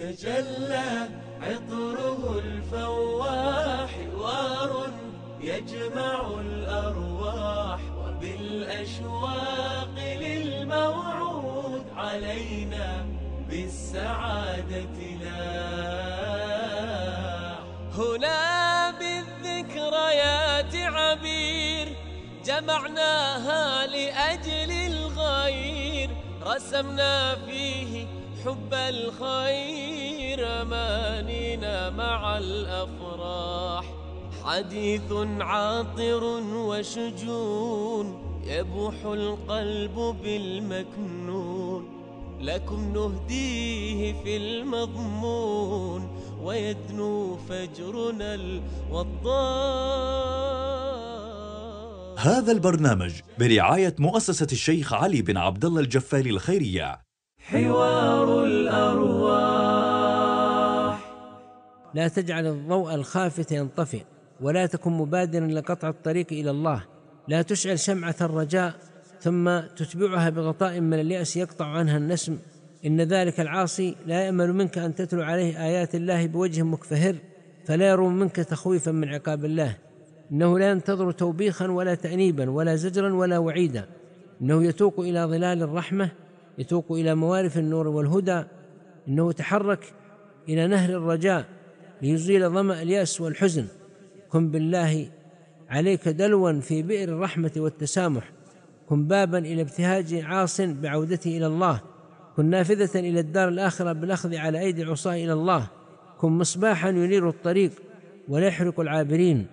تجلى عطره الفواح حوار يجمع الأرواح وبالأشواق للموعود علينا بالسعادة لاح هنا بالذكريات عبير جمعناها لأجل الغير رسمنا فيه حب الخير أمانينا مع الأفراح. حديث عاطر وشجون يبوح القلب بالمكنون. لكم نهديه في المضمون ويدنو فجرنا الوضاح. هذا البرنامج برعاية مؤسسة الشيخ علي بن عبد الله الجفالي الخيرية. حوار الأرواح. لا تجعل الضوء الخافت ينطفئ ولا تكن مبادرا لقطع الطريق إلى الله. لا تشعل شمعة الرجاء ثم تتبعها بغطاء من اليأس يقطع عنها النسم. إن ذلك العاصي لا يامل منك أن تتلو عليه آيات الله بوجه مكفهر فلا يروم منك تخويفا من عقاب الله. إنه لا ينتظر توبيخا ولا تانيبا ولا زجرا ولا وعيدا. إنه يتوق إلى ظلال الرحمة يتوق إلى موارف النور والهدى إنه تحرك إلى نهر الرجاء ليزيل ظمأ اليأس والحزن. كن بالله عليك دلوا في بئر الرحمة والتسامح. كن بابا إلى ابتهاج عاص بعودته إلى الله. كن نافذة إلى الدار الآخرة بالأخذ على أيدي العصاه إلى الله. كن مصباحا ينير الطريق ولا يحرق العابرين.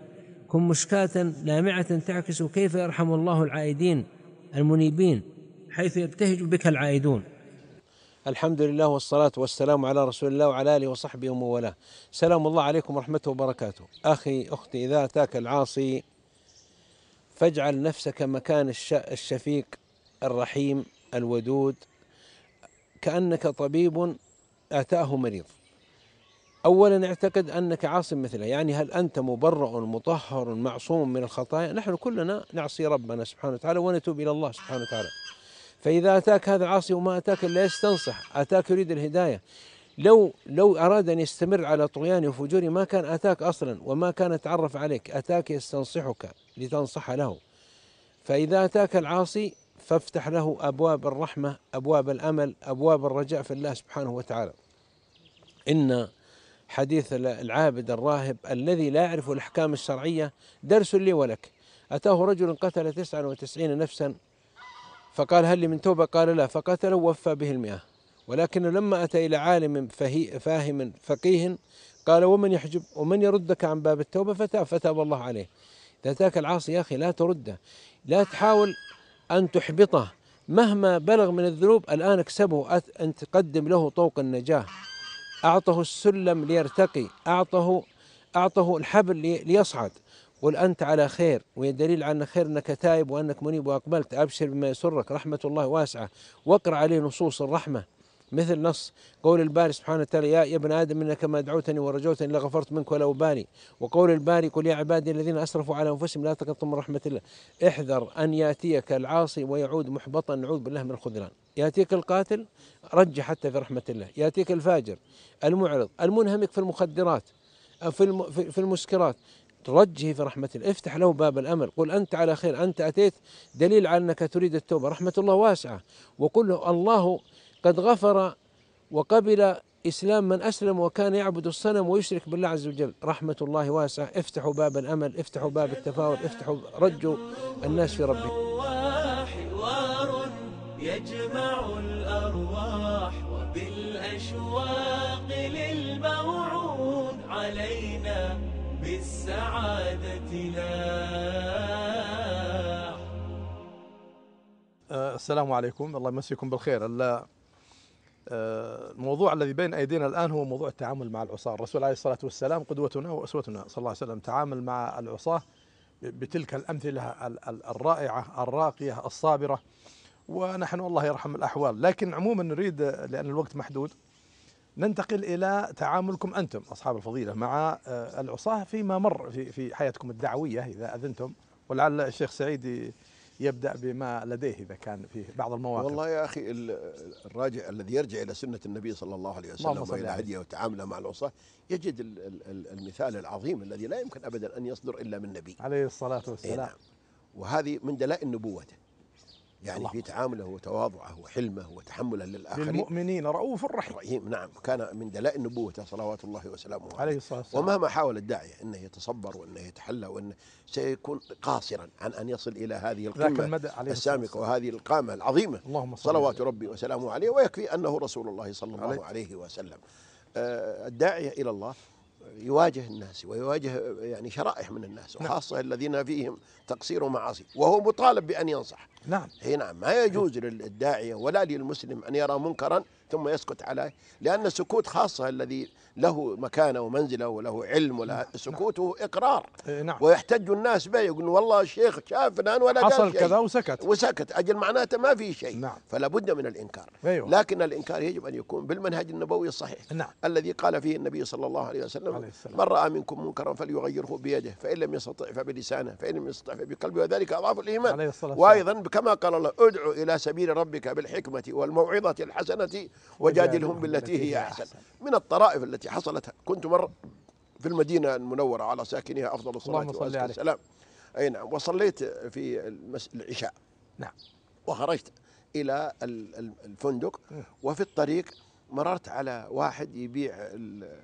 كن مشكاة لامعة تعكس كيف يرحم الله العائدين المنيبين. حيث يبتهج بك العائدون. الحمد لله والصلاة والسلام على رسول الله وعلى آله وصحبه ومن والاه. سلام الله عليكم ورحمته وبركاته. أخي أختي إذا أتاك العاصي فاجعل نفسك مكان الش- الشفيق الرحيم الودود. كأنك طبيب أتاه مريض. أولا اعتقد أنك عاصم مثله يعني هل أنت مبرأ مطهر معصوم من الخطايا؟ نحن كلنا نعصي ربنا سبحانه وتعالى ونتوب إلى الله سبحانه وتعالى. فإذا أتاك هذا العاصي وما أتاك إلا يستنصح أتاك يريد الهداية. لو لو أراد أن يستمر على طغيانه وفجوره ما كان أتاك أصلا وما كان يتعرف عليك أتاك يستنصحك لتنصح له. فإذا أتاك العاصي فافتح له أبواب الرحمة أبواب الأمل أبواب الرجاء في الله سبحانه وتعالى. إن حديث العابد الراهب الذي لا يعرف الأحكام الشرعية درس لي ولك. أتاه رجل قتل تسعة وتسعين نفسا فقال هل لي من توبة؟ قال لا فقتله ووفى به المئة ولكن لما أتى إلى عالم فهي فاهم فقيه قال ومن يحجب ومن يردك عن باب التوبة؟ فتاب فتاب الله عليه. إذا أتاك العاصي يا أخي لا ترده. لا تحاول أن تحبطه. مهما بلغ من الذنوب الآن اكسبه. أن تقدم له طوق النجاة. أعطه السلم ليرتقي. أعطه أعطه الحبل لي- ليصعد. قل أنت على خير ودليل على أن خير أنك تائب وأنك منيب وأقبلت. أبشر بما يسرك رحمة الله واسعة. واقرأ عليه نصوص الرحمة. مثل نص قول الباري سبحانه وتعالى يا ابن آدم إنك ما دعوتني ورجوتني لغفرت منك ولا أبالي وقول الباري قل يا عبادي الذين أسرفوا على أنفسهم لا تقنطوا من رحمة الله. احذر أن يأتيك العاصي ويعود محبطا نعوذ بالله من الخذلان. يأتيك القاتل رجع حتى في رحمة الله. يأتيك الفاجر المعرض المنهمك في المخدرات في الم- في في المسكرات. ترجه في رحمة الله. افتح له باب الأمل. قل أنت على خير. أنت أتيت دليل على أنك تريد التوبة. رحمة الله واسعة. وقل له الله قد غفر وقبل إسلام من أسلم وكان يعبد الصنم ويشرك بالله عز وجل. رحمة الله واسعة. افتحوا باب الأمل. افتحوا باب التفاؤل افتحوا رجوا الناس في ربهم. حوار يجمع الأرواح وبالأشواق للموعود علينا بالسعادة لاح آه، السلام عليكم. الله يمسيكم بالخير. ال- آه، الموضوع الذي بين أيدينا الآن هو موضوع التعامل مع العصاة، الرسول عليه الصلاة والسلام قدوتنا وأسوتنا صلى الله عليه وسلم تعامل مع العصاة ب- بتلك الأمثلة ال- ال- الرائعة الراقية الصابرة ونحن الله يرحم الأحوال، لكن عموما نريد لأن الوقت محدود ننتقل إلى تعاملكم أنتم أصحاب الفضيلة مع آه، العصاة فيما مر في في حياتكم الدعوية إذا أذنتم ولعل الشيخ سعيد ي- يبدأ بما لديه إذا كان في بعض المواقف والله يا أخي ال- الراجع الذي يرجع إلى سنة النبي صلى الله عليه وسلم عليه. هديه وتعامله مع العصاة يجد ال- ال- ال- المثال العظيم الذي لا يمكن ابدا أن يصدر إلا من نبي عليه الصلاة إي والسلام نعم. وهذه من دلائل نبوته يعني اللهم في تعامله وتواضعه وحلمه وتحمله للآخرين. للمؤمنين رؤوف رحيم. رحيم نعم. كان من دلائل نبوته صلوات الله وسلامه عليه. الصلاة والسلام. ومهما حاول الداعية أنه يتصبر وأنه يتحلى وأنه سيكون قاصرا عن أن يصل إلى هذه القمة الصلاة السامقة. وهذه القامة العظيمة. اللهم صل صلوات. ربي وسلامه عليه. ويكفي أنه رسول الله صلى الله عليه. عليه وسلم. آه، الداعية إلى الله يواجه الناس ويواجه يعني شرائح من الناس نعم. وخاصة الذين فيهم تقصير ومعاصي وهو مطالب بأن ينصح نعم اي نعم ما يجوز للداعية ولا للمسلم أن يرى منكرا ثم يسكت عليه لأن السكوت خاصة الذي له مكانة ومنزلة وله علم ولا سكوته إقرار إيه نعم. ويحتج الناس به يقولون والله الشيخ شاف فلان ولا حصل شيء. كذا وسكت. وسكت. أجل معناته ما في شيء. نعم. فلا بد من الإنكار. أيوة. لكن الإنكار يجب أن يكون بالمنهج النبوي الصحيح. نعم. الذي قال فيه النبي صلى الله عليه وسلم عليه السلام. من رأى منكم منكرا فليغيره بيده فإن لم يستطع فبلسانه فإن لم يستطع فبقلبه وذلك أضعف الإيمان. عليه الصلاة. وأيضا كما قال الله ادعو إلى سبيل ربك بالحكمة والموعظة الحسنة وجادلهم بالتي هي أحسن. من الطرائف التي حصلت كنت مرة في المدينة المنورة على ساكنها أفضل الصلاة وأزكى عليه. السلام. أي نعم. وصليت في المس... العشاء. نعم. وخرجت إلى ال- ال- الفندق. وفي الطريق مررت على واحد يبيع ال-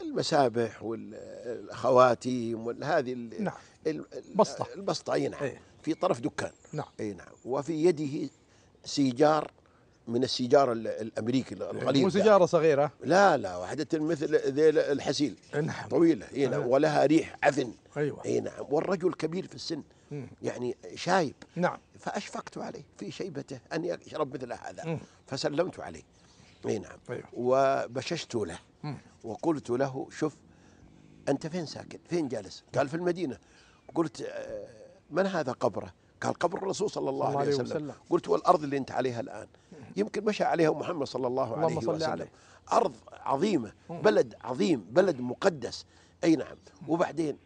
المسابح والخواتيم وهذه ال- نعم. ال- ال- بسطة. البسطة. أي نعم. في طرف دكان. نعم. أي نعم. وفي يده سيجار من السيجار ال- الأمريكي الغليظ مو ده. سيجارة صغيرة لا لا واحدة مثل ذي الحسيل نعم طويلة اي نعم تمام. ولها ريح عفن أيوه اي نعم والرجل كبير في السن مم. يعني شايب نعم فأشفقت عليه في شيبته أن يشرب مثل هذا مم. فسلمت عليه اي نعم أيوه. وبششت له مم. وقلت له شوف أنت فين ساكن؟ فين جالس؟ قال في المدينة قلت آه، من هذا قبره؟ قال قبر الرسول صلى الله, صلى الله عليه عليه وسلم. وسلم. قلت والأرض اللي أنت عليها الآن يمكن مشى عليها محمد صلى الله عليه وسلم عليه. أرض عظيمة بلد عظيم بلد مقدس. أي نعم. وبعدين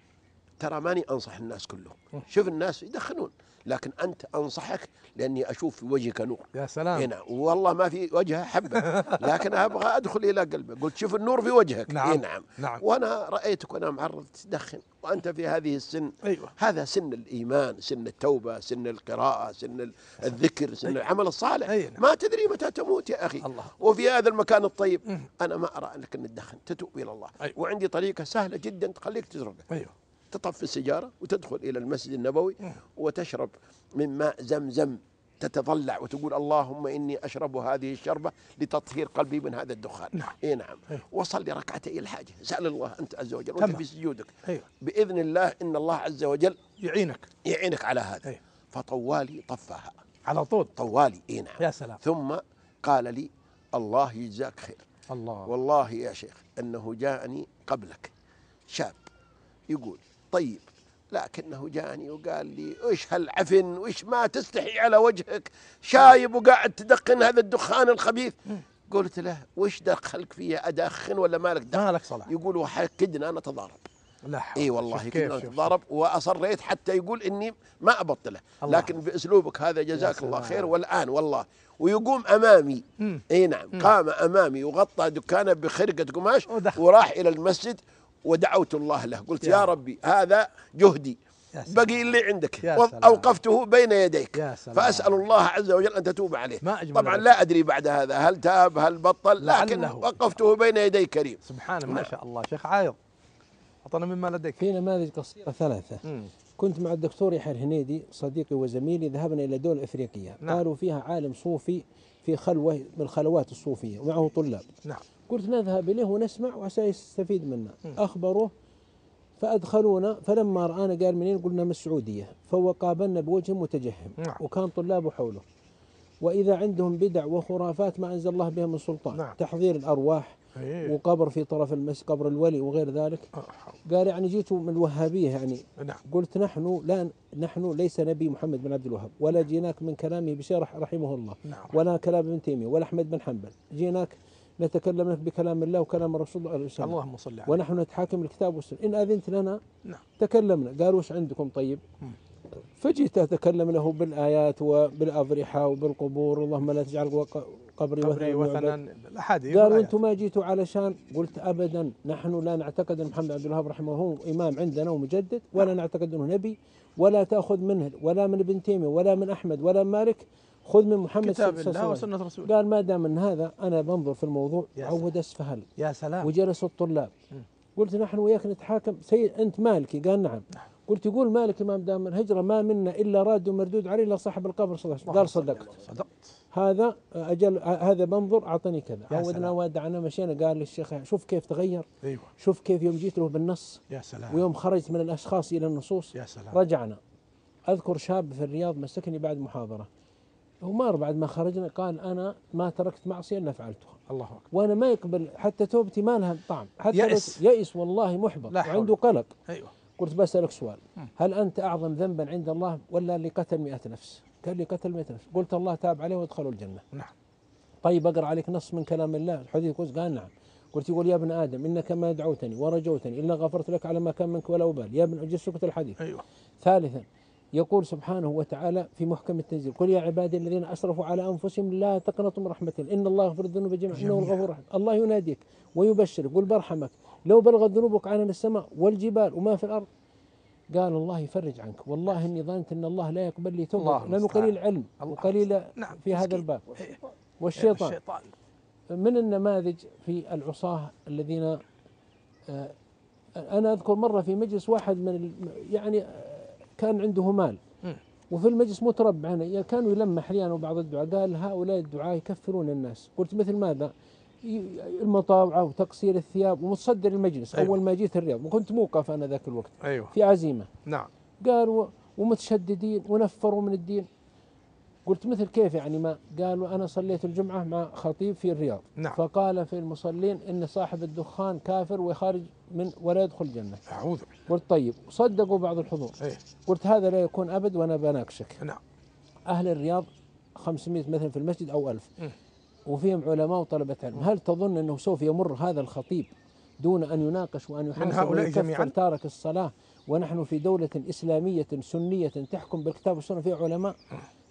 ترى ماني أنصح الناس كلهم. شوف الناس يدخنون. لكن أنت أنصحك لأني أشوف في وجهك نور. يا سلام. نعم والله ما في وجهه حبة. لكن أبغى أدخل إلى قلبه قلت شوف النور في وجهك. نعم. نعم. نعم. وأنا رأيتك وأنا معرض. تدخن. وأنت في هذه السن. أيوه. هذا سن الإيمان سن التوبة سن القراءة سن ال- الذكر سن العمل الصالح. أي نعم. ما تدري متى تموت يا أخي. الله. وفي هذا المكان الطيب. أنا ما أرى أنك ان تدخن. تتوب إلى الله. أيوة. وعندي طريقة سهلة جدا تخليك تتركه أيوه. تطفي السيجارة وتدخل إلى المسجد النبوي وتشرب من ماء زمزم تتضلع وتقول اللهم إني أشرب هذه الشربة لتطهير قلبي من هذا الدخان. نعم. إيه نعم. أيوه. وصلي ركعتي الحاجة. سأل الله أنت عز وجل. وأنت في سجودك. أيوه. بإذن الله إن الله عز وجل يعينك. يعينك على هذا. أيوه. فطوالي طفاها. على طول. طوالي. إيه نعم. يا سلام. ثم قال لي الله يجزاك خير. الله. والله يا شيخ إنه جاءني قبلك. شاب. يقول طيب لكنه جاني وقال لي وش هالعفن؟ وش ما تستحي على وجهك؟ شايب وقاعد تدخن هذا الدخان الخبيث. قلت له وش دخلك فيها؟ أدخن ولا مالك دخل؟ ما لك صلاح. يقول وحكدنا نتضارب. لا حول. إي والله كيف، كنا. نتضارب وأصريت حتى يقول إني ما أبطله. لكن بأسلوبك هذا جزاك الله. خير والآن والله. ويقوم أمامي. مم. إي نعم. قام أمامي وغطى دكانه بخرقة قماش. وراح إلى المسجد ودعوت الله له قلت يا يا ربي هذا جهدي. بقي اللي عندك. أوقفته بين يديك. فأسأل الله عز وجل أن تتوب عليه ما أجمل طبعا. لا أدري بعد هذا هل تاب هل بطل لكن. وقفته بين يدي كريم سبحانه ما نعم. شاء الله شيخ عايض أعطنا مما لديك في نماذج قصيرة ثلاثة مم. كنت مع الدكتور يحيى الهنيدي صديقي وزميلي ذهبنا إلى دولة إفريقية نعم. قالوا فيها عالم صوفي في خلوة من الخلوات الصوفية ومعه طلاب نعم قلت نذهب إليه ونسمع وعسى يستفيد منا أخبروه فأدخلونا فلما رآنا قال منين؟ قلنا من السعودية. فهو قابلنا بوجه متجهم نعم. وكان طلابه حوله. وإذا عندهم بدع وخرافات ما أنزل الله بها من سلطان. نعم. تحضير الأرواح إيه. وقبر في طرف المسجد قبر الولي وغير ذلك. آه، قال يعني جيتوا من الوهابية يعني. نعم. قلت نحن لا نحن ليس نبي محمد بن عبد الوهاب ولا جيناك من كلامه بشير رحمه الله نعم. ولا كلام ابن تيمية ولا أحمد بن حنبل. جيناك نتكلم بكلام الله وكلام الرسول عليه وسلم. اللهم صل عليه ونحن نتحاكم الكتاب والسنة. إن أذنت لنا نعم. تكلمنا. قالوا وش عندكم؟ طيب. مم. فجيت أتكلم له بالآيات وبالأضرحة وبالقبور. اللهم لا تجعل قبري قبري وثنا. الأحاديث قالوا. أنتم ما جيتوا علشان قلت ابدا. نحن لا نعتقد أن محمد عبد الوهاب رحمه الله هو إمام عندنا ومجدد ولا نعتقد أنه نبي ولا تأخذ منه ولا من ابن تيمية ولا من أحمد ولا من مالك خذ من محمد كتاب الله. وسنة رسوله. قال ما دام من هذا أنا بنظر في الموضوع عود اسفهل يا سلام. وجلسوا الطلاب. قلت نحن وياك نتحاكم. سيد أنت مالكي؟ قال نعم. قلت يقول مالك امام دام الهجرة ما منا إلا راد ومردود عليه إلا صاحب القبر صلى الله عليه وسلم. قال صدقت. صدقت. هذا أجل هذا بنظر أعطني كذا. عودنا. ودعنا مشينا. قال للشيخ شوف كيف تغير. أيوه. شوف كيف يوم جيت له بالنص. يا سلام. ويوم خرجت من الأشخاص إلى النصوص. يا سلام. رجعنا. أذكر شاب في الرياض مسكني بعد محاضرة. ومار بعد ما خرجنا قال أنا ما تركت معصية إلا فعلتها الله أكبر. وأنا ما يقبل حتى توبتي ما لها طعم. حتى يأس. يئس والله محبط. لا حول. وعنده قلق. أيوه. قلت بسألك سؤال. هل أنت أعظم ذنبا عند الله ولا اللي قتل مئة نفس؟ قال لي قتل مئة نفس. قلت الله تاب عليه وادخلوا الجنة. نعم. طيب أقرأ عليك نص من كلام الله. الحديث قدس قال نعم. قلت يقول يا ابن آدم إنك ما دعوتني ورجوتني إلا غفرت لك على ما كان منك ولا أبال يا ابن أجل سكت الحديث. أيوه. ثالثا يقول سبحانه وتعالى في محكم التنزيل قل يا عبادي الذين أسرفوا على أنفسهم لا تقنطوا من رحمة الله إن الله يغفر الذنوب جميعا إنه. الغفور الرحيم الله يناديك ويبشرك يقول برحمك لو بلغت ذنوبك عنان السماء والجبال وما في الأرض قال الله يفرج عنك والله اني ظننت إن الله لا يقبل لي توبة لأنه. قليل علم وقليل نعم في هذا. الباب. والشيطان الشيطان من النماذج في العصاة الذين آه، أنا أذكر مرة في مجلس واحد من يعني كان عنده مال. وفي المجلس متربع يعني كانوا يلمح أحيانا بعض الدعاء قال هؤلاء الدعاء يكفرون الناس. قلت مثل ماذا؟ المطاوعة وتقصير الثياب ومتصدر المجلس. أيوة. أول ما جيت الرياض وكنت موقف أنا ذاك الوقت. أيوه. في عزيمة. نعم. قال و- ومتشددين ونفروا من الدين. قلت مثل كيف يعني ما قالوا أنا صليت الجمعة مع خطيب في الرياض. نعم. فقال في المصلين إن صاحب الدخان كافر وخارج من ولا يدخل الجنه أعوذ بالله. قلت طيب صدقوا بعض الحضور. إيه. قلت هذا لا يكون أبد وأنا بناقشك. نعم. أهل الرياض 500 مثلا في المسجد أو 1000 مم. وفيهم علماء وطلبة علم. هل تظن إنه سوف يمر هذا الخطيب دون أن يناقش وأن يحاسب هؤلاء ويكفر جميعاً؟ تارك الصلاة؟ ونحن في دولة إسلامية سنية تحكم بالكتاب والسنة فيها علماء.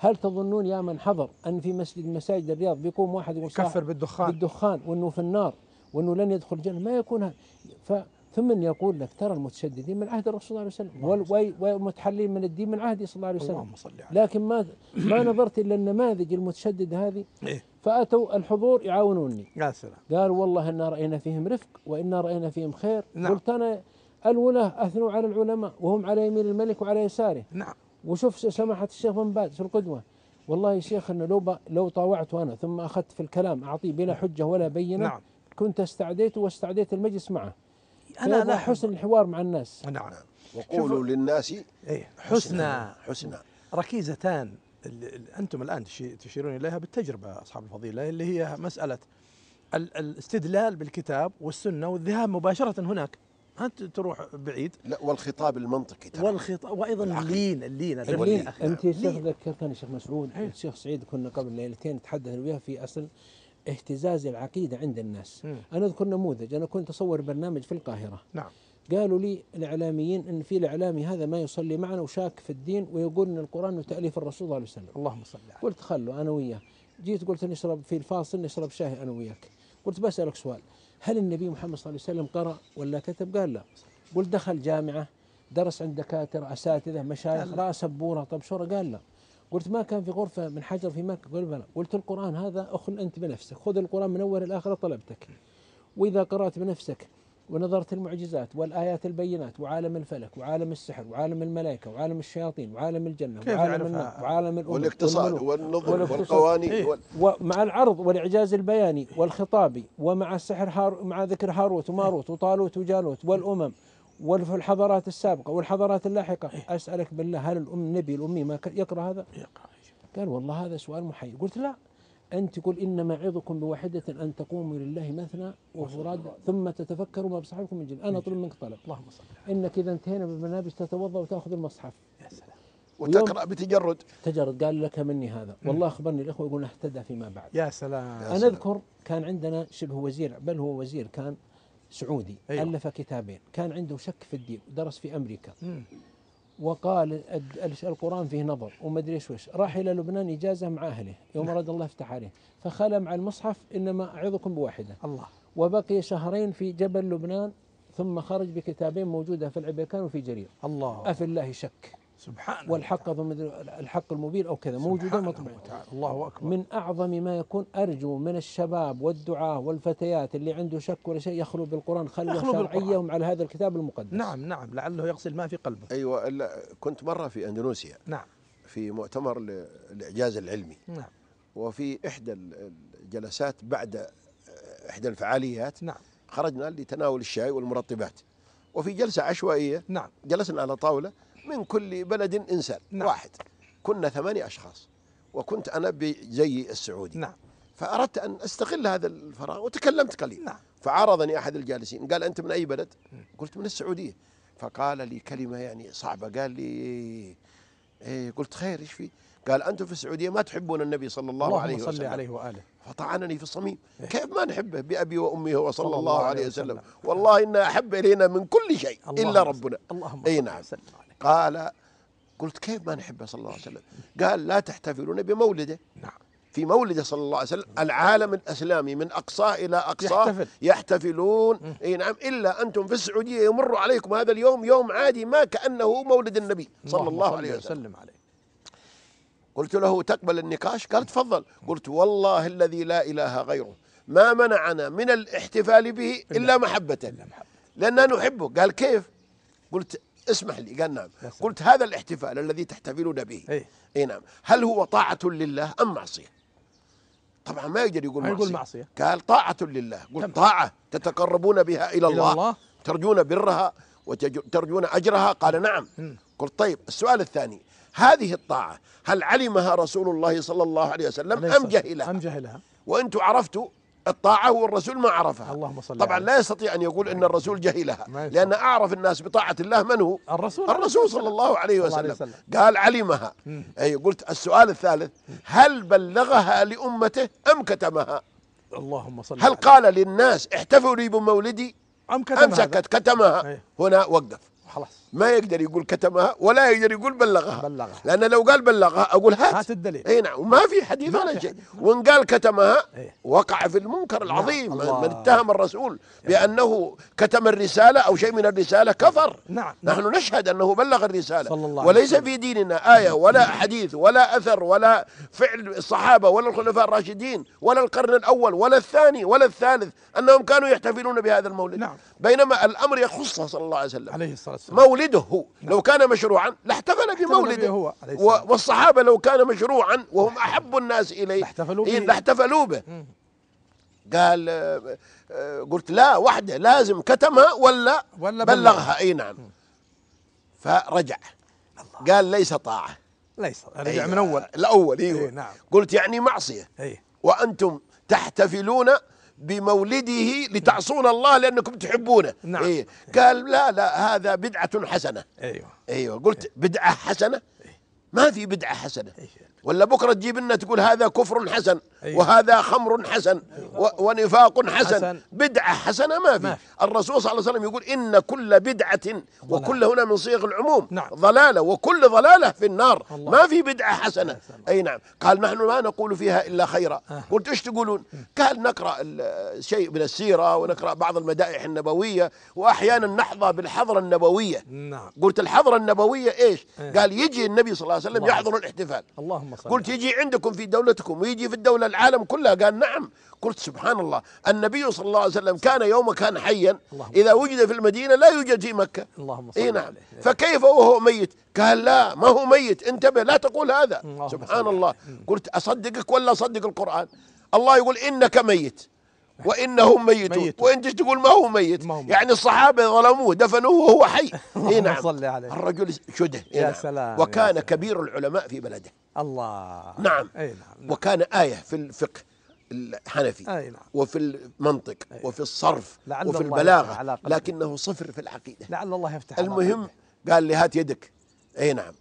هل تظنون يا من حضر أن في مسجد مساجد الرياض بيقوم واحد يقول صاحب كفر بالدخان؟ بالدخان وإنه في النار وإنه لن يدخل الجنة؟ ما يكون هذا. ف ثم يقول لك ترى المتشددين من عهد الرسول صلى الله عليه وسلم والمتحلين من الدين من عهده صلى الله عليه وسلم. اللهم صل عليه لكن ما ما نظرت الا النماذج المتشددة هذه. إيه. فأتوا الحضور يعاونوني. يا سلام. قالوا والله إنا رأينا فيهم رفق وإنا رأينا فيهم خير. نعم. قلت أنا الولاة أثنوا على العلماء وهم على يمين الملك وعلى يساره. نعم. وشوف سماحة الشيخ بن باز في القدوة؟ والله يا شيخ إنه لو ب... لو طاوعت أنا ثم أخذت في الكلام أعطيه بلا حجة ولا بينة نعم. كنت استعديت واستعديت المجلس معه. أنا أنا لا حسن الحوار مع الناس. نعم. وقولوا للناس إيه حسنى حسنى ركيزتان اللي اللي أنتم الآن تشي- تشيرون إليها بالتجربة أصحاب الفضيلة اللي هي مسألة ال- الاستدلال بالكتاب والسنة والذهاب مباشرة هناك. ما ت- تروح بعيد. لا والخطاب المنطقي ترى. والخطاب وأيضا اللين اللين الرفق اللين. يا أخي أنت يا شيخ. ذكرتني شيخ مسعود إيه. الشيخ سعيد كنا قبل ليلتين نتحدث وياه في أصل اهتزاز العقيدة عند الناس. مم. أنا أذكر نموذج أنا كنت أصور برنامج في القاهرة. نعم. قالوا لي الإعلاميين إن في الإعلامي هذا ما يصلي معنا وشاك في الدين ويقول إن القرآن من تاليف الرسول صلى الله عليه وسلم. اللهم صل عليه قلت خلوا أنا وياه. جيت قلت نشرب في الفاصل نشرب شاي أنا وياك. قلت بسألك سؤال. هل النبي محمد صلى الله عليه وسلم قرأ ولا كتب؟ قال لا. قلت دخل جامعة درس عند دكاترة أساتذة مشايخ راى سبوره طبشوره قال؟ لا. قلت ما كان في غرفة من حجر في مكة؟ قال بلى. قلت القرآن هذا أخل أنت بنفسك. خذ القرآن من أول الآخر طلبتك. وإذا قرأت بنفسك ونظرت المعجزات والآيات البينات وعالم الفلك وعالم السحر وعالم الملائكة وعالم الشياطين وعالم الجنة كيف وعالم؟ النار وعالم الأمم والاقتصاد والنظم. والقوانين إيه. وال... ومع العرض والإعجاز البياني والخطابي ومع السحر هار مع ذكر هاروت وماروت وطالوت وجالوت والأمم والحضارات السابقة والحضارات اللاحقة أسألك بالله هل الأم نبي الأمي ما يقرأ هذا يقرأ. قال والله هذا سؤال محير قلت لا أنت تقول إنما عظكم بواحدة أن تقوموا لله مثنى وفراد ثم تتفكروا ما بصحبكم من جد أنا أطلب منك طلب. اللهم صل إنك إذا انتهينا بالبرنامج تتوضأ وتأخذ المصحف. يا سلام. وتقرأ بتجرد. تجرد. قال لك مني هذا. والله أخبرني الإخوة يقول اهتدى فيما بعد. يا سلام. أنا أذكر كان عندنا شبه وزير بل هو وزير كان سعودي. أيوة. ألف كتابين. كان عنده شك في الدين ودرس في أمريكا. مم. وقال القرآن فيه نظر وما أدري إيش وش. راح إلى لبنان إجازة مع أهله يوم اراد الله يفتح عليه. فخلى مع المصحف إنما أعظكم بواحدة. الله. وبقي شهرين في جبل لبنان ثم خرج بكتابين موجودة في العبيكان وفي جرير. الله. أفي الله شك. سبحان والحق الحق المبين أو كذا موجودين سبحانه مطبوعين وتعالى. الله أكبر. من أعظم ما يكون أرجو من الشباب والدعاة والفتيات اللي عنده شك ولا شيء يخلو بالقرآن خلوه يخلو بالقرآن. شرعيه على هذا الكتاب المقدس. نعم نعم لعله يغسل ما في قلبه. أيوه لا، كنت مرة في أندونيسيا. نعم. في مؤتمر الاعجاز العلمي. نعم. وفي إحدى ال- الجلسات بعد آه، إحدى الفعاليات نعم. خرجنا لتناول الشاي والمرطبات. وفي جلسة عشوائية نعم. جلسنا على طاولة. من كل بلد إنسان نعم. واحد. كنا ثمانية أشخاص وكنت أنا بزي السعودي. نعم. فأردت أن أستغل هذا الفراغ وتكلمت قليل نعم. فعارضني أحد الجالسين قال أنت من أي بلد؟ قلت من السعودية. فقال لي كلمة يعني صعبة قال لي إيه قلت خير إيش في؟ قال أنتم في السعودية ما تحبون النبي صلى الله عليه وسلم. عليه وآله. فطعنني في الصميم. كيف ما نحبه؟ بأبي وأمي هو صلى صلى الله عليه وسلم. والله إن أحب إلينا من كل شيء إلا ربنا. اللهم أي نعم. وسلم. قال قلت كيف ما نحبه صلى الله عليه وسلم؟ قال لا تحتفلون بمولده. نعم. في مولده صلى الله عليه وسلم العالم الإسلامي من اقصاه إلى اقصاه يحتفل. يحتفلون. إي نعم إلا أنتم في السعودية يمر عليكم هذا اليوم يوم عادي ما كأنه مولد النبي صلى الله عليه وسلم. عليه. قلت له تقبل النقاش؟ قال تفضل. قلت والله الذي لا إله غيره ما منعنا من الاحتفال به إلا محبته. محبه لأننا نحبه. قال كيف؟ قلت اسمح لي قال نعم. قلت هذا الاحتفال الذي تحتفلون به. إي. نعم. هل هو طاعة لله أم معصية؟ طبعا ما يقدر يقول معصية, يقول معصية. قال طاعة لله. قلت. طاعة تتقربون بها إلى الله, إلى الله ترجون برها وترجون أجرها؟ قال نعم. قلت طيب السؤال الثاني هذه الطاعة هل علمها رسول الله صلى الله عليه وسلم أم جهلها؟ أم جهلها. وأنتم عرفتوا الطاعة والرسول ما عرفها اللهم صل طبعا عليه. لا يستطيع أن يقول أن الرسول جهلها. لأن أعرف الناس بطاعة الله من هو الرسول الرسول صلى الله عليه صلى الله عليه وسلم وسلم. قال علمها. أي قلت السؤال الثالث هل بلغها لأمته أم كتمها اللهم صل هل عليه. قال للناس احتفلوا بمولدي أم كتم أم؟ سكت كتمها. هنا وقف خلاص ما يقدر يقول كتمها ولا يقدر يقول بلغها. بلغها. لأن لو قال بلغها أقول هات. هات الدليل. اي نعم. وما في حديث ولا شيء. وإن قال كتمها إيه. وقع في المنكر العظيم. من الله. من اتهم الرسول بأنه كتم الرسالة أو شيء من الرسالة كفر. نعم. نعم. نحن نشهد أنه بلغ الرسالة. صلى الله وليس. في ديننا آية ولا حديث ولا أثر ولا فعل الصحابة ولا الخلفاء الراشدين ولا القرن الأول ولا الثاني ولا الثالث أنهم كانوا يحتفلون بهذا المولد. نعم. بينما الأمر يخصه صلى الله عليه وسلم. عليه الصلاة والسلام. مولده هو لو كان مشروعا لاحتفل بمولده. هو عليه و- السلام. والصحابة لو كان مشروعا وهم أحب الناس إليه لاحتفلوا إيه، به. لاحتفلوا به. قال آه، آه، قلت لا وحده لازم كتمها ولا ولا بلغها. إي نعم. فرجع. قال ليس طاعة. ليس. رجع أيوة. من أول. الأول أيوه إيه، نعم. قلت يعني معصية. إي. وأنتم تحتفلون بمولده لتعصون الله لأنكم تحبونه. نعم. إيه. قال لا لا هذا بدعة حسنة. أيوه. أيوه. قلت بدعة حسنة؟ ما في بدعة حسنة. أيوة. ولا بكرة تجيب لنا تقول هذا كفر حسن. أيوة. وهذا خمر حسن ونفاق حسن حسن. بدعة حسنة ما في ما. الرسول صلى الله عليه وسلم يقول إن كل بدعة وكل هنا من صيغ العموم نعم. ضلالة وكل ضلالة في النار الله. ما في بدعة حسنة يا سلام. أي نعم قال نحن ما نقول فيها إلا خيرا آه. قلت إيش تقولون قال نقرأ ال- شيء من السيرة ونقرأ بعض المدائح النبوية وأحيانا نحظى بالحضره النبوية نعم قلت الحضرة النبوية إيش؟ إيه. قال يجي النبي صلى الله عليه وسلم الله يحضر الاحتفال اللهم قلت. يجي عندكم في دولتكم ويجي في الدولة العالم كلها قال نعم. قلت سبحان الله النبي صلى الله عليه وسلم كان يوم كان حيا إذا وجد في المدينة لا يوجد في مكة. اللهم صل اي نعم. عليه. فكيف وهو ميت؟ قال لا ما هو ميت. انتبه لا تقول هذا. سبحان. الله قلت أصدقك ولا أصدق القرآن؟ الله يقول إنك ميت. وإنهم ميتون ميت. وأنت تقول ما هو ميت ما هو ميت. يعني الصحابة ظلموه دفنوه وهو حي اي نعم صل عليه. الرجل شده إي يا نعم. سلام، يا وكان سلام. كبير العلماء في بلده الله نعم. اي نعم نعم. وكان آية في الفقه الحنفي اي نعم وفي المنطق وفي الصرف لعل وفي قلبه. لكنه صفر في العقيدة لعل الله يفتح المهم. قال لي هات يدك اي نعم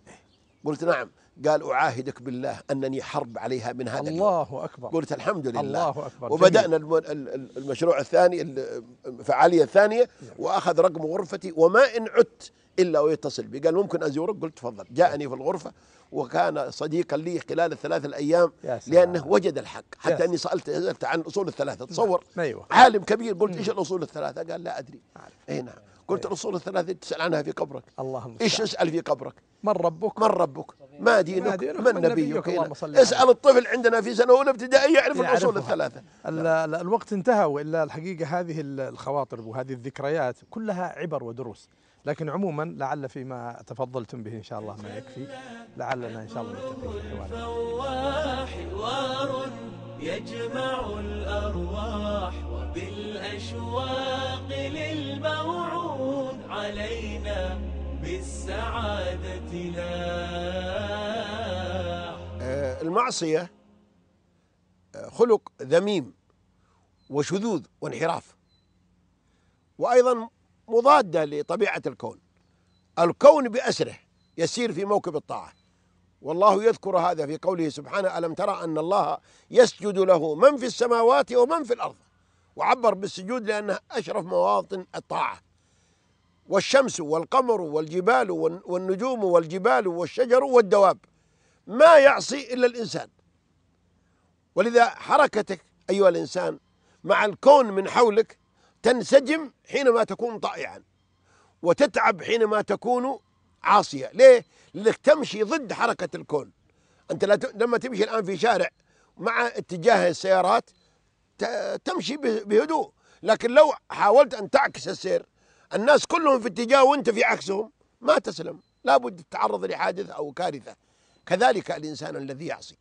قلت نعم قال أعاهدك بالله أنني حرب عليها من هذا اليوم. الله أكبر. قلت الحمد لله الله أكبر. وبدأنا ال- المشروع الثاني ال- الفعالية الثانية وأخذ رقم غرفتي وما إن عدت. إلا ويتصل بي. قال ممكن ازورك قلت تفضل. جاءني في الغرفة وكان صديقا لي خلال الثلاث الأيام. لأنه وجد الحق. حتى. أني سألت سألت عن الاصول الثلاثة. تصور. أيوه. عالم كبير. قلت إيش الأصول الثلاثة؟ قال لا أدري. إي نعم. قلت الأصول الثلاثة تسأل عنها في قبرك. اللهم إيش. اسال في قبرك؟ من ربك؟ من ربك. ما دينك؟ ما دينك؟ من من نبيك؟ على اسأل الطفل عندنا في سنة اولى ابتدائيه يعرف الأصول. الثلاثة. ال- ال- الوقت انتهى وإلا الحقيقة هذه ال- الخواطر وهذه الذكريات كلها عبر ودروس. لكن عموما لعل فيما تفضلتم به إن شاء الله ما يكفي لعلنا إن شاء الله نلتقي في حوار يجمع الأرواح وبالأشواق للموعود علينا بالسعادة لاح آه، المعصية آه، خلق ذميم وشذوذ وانحراف. وأيضا مضادة لطبيعة الكون. الكون بأسره يسير في موكب الطاعة. والله يذكر هذا في قوله سبحانه ألم ترى أن الله يسجد له من في السماوات ومن في الأرض؟ وعبر بالسجود لأنه أشرف مواطن الطاعة. والشمس والقمر والجبال والن- والنجوم والجبال والشجر والدواب. ما يعصي إلا الإنسان. ولذا حركتك أيها الإنسان مع الكون من حولك تنسجم حينما تكون طائعا وتتعب حينما تكون عاصية. ليه؟ لأنك تمشي ضد حركة الكون. أنت لا ت... لما تمشي الآن في شارع مع اتجاه السيارات. تمشي به- بهدوء. لكن لو حاولت أن تعكس السير الناس كلهم في اتجاه وأنت في عكسهم ما تسلم. لابد تتعرض لحادث أو كارثة. كذلك الإنسان الذي يعصي.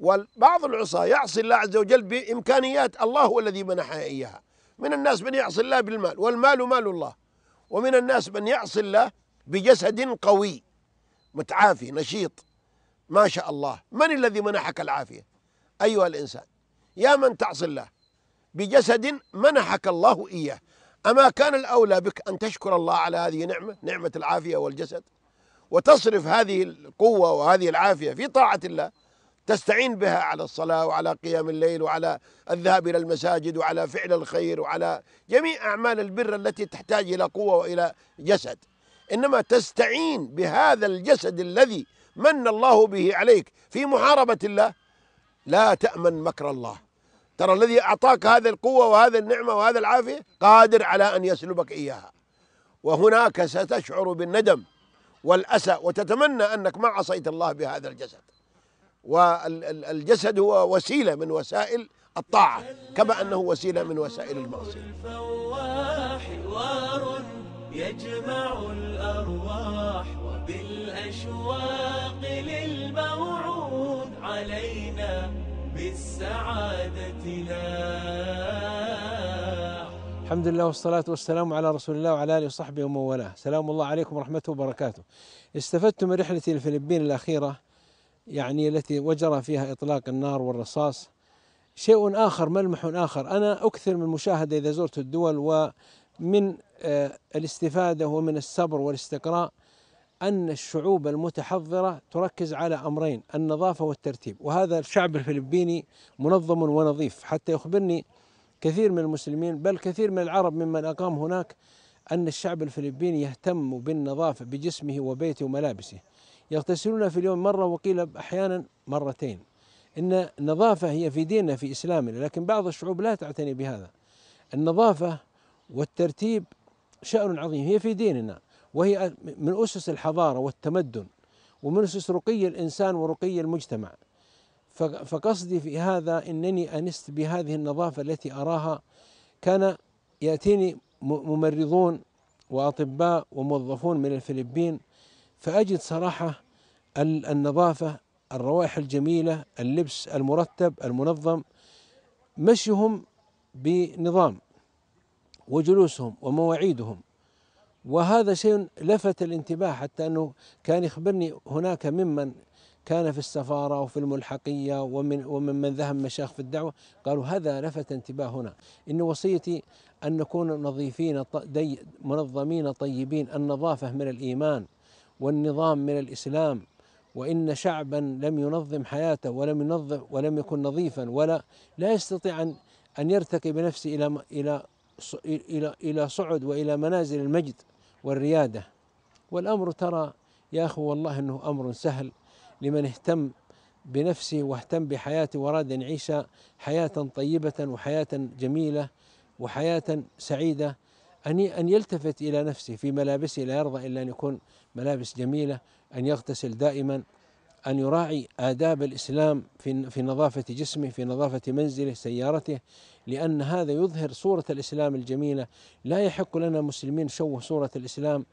وبعض العصاة يعصي الله عز وجل بإمكانيات الله هو الذي منحها إياها. من الناس من يعصي الله بالمال والمال مال الله. ومن الناس من يعصي الله بجسد قوي متعافي نشيط. ما شاء الله. من الذي منحك العافية؟ أيها الإنسان يا من تعصي الله بجسد منحك الله إياه. أما كان الأولى بك أن تشكر الله على هذه نعمة نعمة العافية والجسد وتصرف هذه القوة وهذه العافية في طاعة الله تستعين بها على الصلاة وعلى قيام الليل وعلى الذهاب إلى المساجد وعلى فعل الخير وعلى جميع أعمال البر التي تحتاج إلى قوة وإلى جسد. إنما تستعين بهذا الجسد الذي من الله به عليك في محاربة الله لا تأمن مكر الله. ترى الذي أعطاك هذه القوة وهذه النعمة وهذا العافية قادر على أن يسلبك إياها. وهناك ستشعر بالندم والأسى وتتمنى أنك ما عصيت الله بهذا الجسد. والجسد هو وسيلة من وسائل الطاعة كما أنه وسيلة من وسائل المعصية. فوا حوار يجمع الأرواح وبالأشواق للموعود علينا بالسعادة لاح الحمد لله والصلاة والسلام على رسول الله وعلى آله وصحبه ومن والاه. سلام الله عليكم ورحمته وبركاته. استفدت من رحلتي الفلبين الأخيرة يعني التي وجرى فيها إطلاق النار والرصاص شيء آخر ملمح آخر. أنا أكثر من مشاهدة إذا زرت الدول ومن آه، الاستفادة ومن الصبر والاستقراء أن الشعوب المتحضرة تركز على أمرين النظافة والترتيب. وهذا الشعب الفلبيني منظم ونظيف. حتى يخبرني كثير من المسلمين بل كثير من العرب ممن أقام هناك أن الشعب الفلبيني يهتم بالنظافة بجسمه وبيته وملابسه. يغتسلون في اليوم مرة وقيل أحيانا مرتين. إن النظافة هي في ديننا في إسلامنا لكن بعض الشعوب لا تعتني بهذا. النظافة والترتيب شأن عظيم هي في ديننا وهي من أسس الحضارة والتمدن ومن أسس رقي الإنسان ورقي المجتمع. فقصدي في هذا أنني أنست بهذه النظافة التي أراها. كان يأتيني ممرضون وأطباء وموظفون من الفلبين فأجد صراحة ال- النظافة الروائح الجميلة اللبس المرتب المنظم مشيهم بنظام وجلوسهم ومواعيدهم. وهذا شيء لفت الانتباه حتى أنه كان يخبرني هناك ممن كان في السفارة وفي الملحقية ومن وممن ذهب مشايخ في الدعوة قالوا هذا لفت انتباهنا إن وصيتي أن نكون نظيفين منظمين طيبين النظافة من الإيمان. والنظام من الإسلام وإن شعبا لم ينظم حياته ولم ينظم ولم يكن نظيفا ولا لا يستطيع أن أن يرتقي بنفسه إلى ص- إلى إلى صعد وإلى منازل المجد والريادة. والأمر ترى يا أخو والله أنه أمر سهل لمن اهتم بنفسه واهتم بحياته وأراد أن يعيش حياة طيبة وحياة جميلة وحياة سعيدة أن أن يلتفت إلى نفسه في ملابسه لا يرضى إلا أن يكون ملابس جميلة أن يغتسل دائما أن يراعي آداب الإسلام في في نظافة جسمه في نظافة منزله سيارته لأن هذا يظهر صورة الإسلام الجميلة. لا يحق لنا مسلمين نشوه صورة الإسلام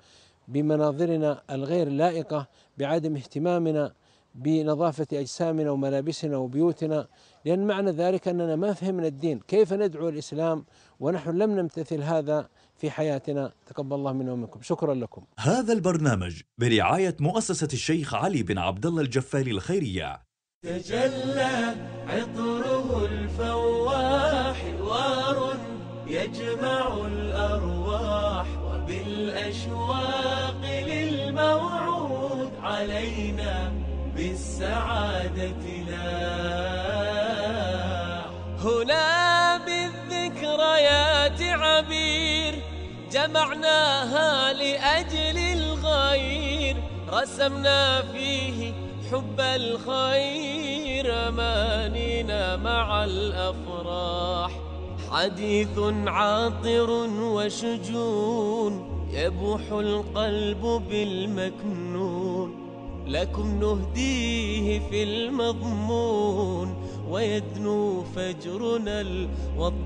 بمناظرنا الغير لائقة بعدم اهتمامنا بنظافة أجسامنا وملابسنا وبيوتنا لأن معنى ذلك أننا ما فهمنا الدين. كيف ندعو الإسلام ونحن لم نمتثل هذا؟ في حياتنا. تقبل الله منا ومنكم. شكرا لكم. هذا البرنامج برعاية مؤسسة الشيخ علي بن عبد الله الجفالي الخيرية. تجلى عطره الفواح حوار يجمع الأرواح وبالأشواق للموعود علينا بالسعادة. رسمنا فيه حب الخير أمانينا مع الأفراح. حديث عاطر وشجون يبوح القلب بالمكنون. لكم نهديه في المضمون ويدنو فجرنا الوضاح